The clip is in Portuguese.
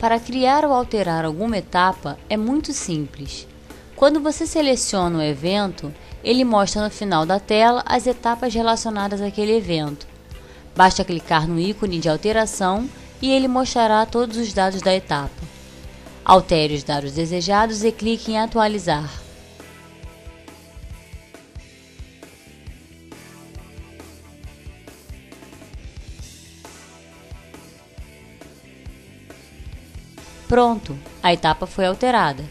Para criar ou alterar alguma etapa é muito simples. Quando você seleciona o evento, ele mostra no final da tela as etapas relacionadas àquele evento. Basta clicar no ícone de alteração e ele mostrará todos os dados da etapa. Altere os dados desejados e clique em atualizar. Pronto, a etapa foi alterada.